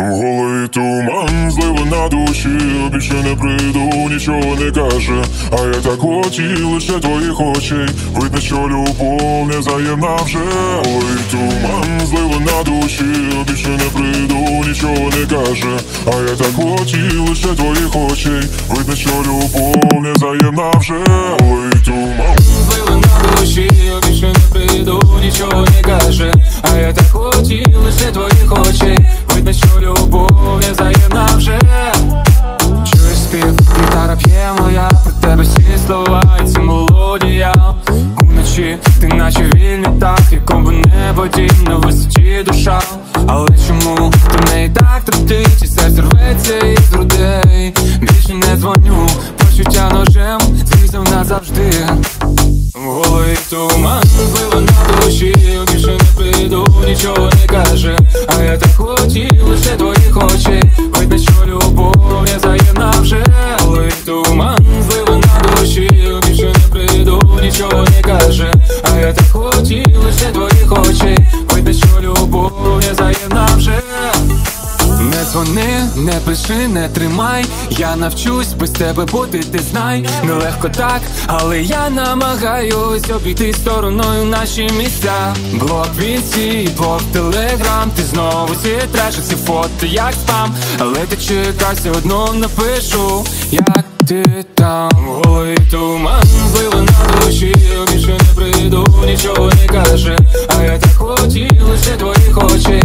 Голий туман, злива на душі, більше не прийду, нічого не каже. А я так хотів лише твоїх очей. Видно, що любов не взаємна вже. Голий туман, злива на душі, більше не прийду, нічого не каже. А я так хотів лише твоїх очей. Видно, що любов не взаємна вже. Голий туман. Злили на душі, більше не прийду, нічого не каже. А я так хотів лише твоїх очей. Але ти в неї так тремтить, і серце рветься із грудей? Більше не дзвоню, почуття ножем, зрізав назавжди. Голий туман злива на душі, більше не прийду, нічого не каже. А я так хотів лише твоїх очей. Видно, що любов не взаємна вже. Голий туман злива на душі, більше не прийду, нічого не каже. А я так хотів лише твоїх очей. Дзвони, не пиши, не тримай. Я навчусь без тебе бути, ти знай. Нелегко так, але я намагаюсь обійти стороною наші місця. Блок вінці, блок телеграм. Ти знову сітреш ці фото, як спам. Але ти чекай, все одно напишу, як ти там. Голий туман, злила на душі, більше не прийду, нічого не каже. А я так хотів лише твоїх очей.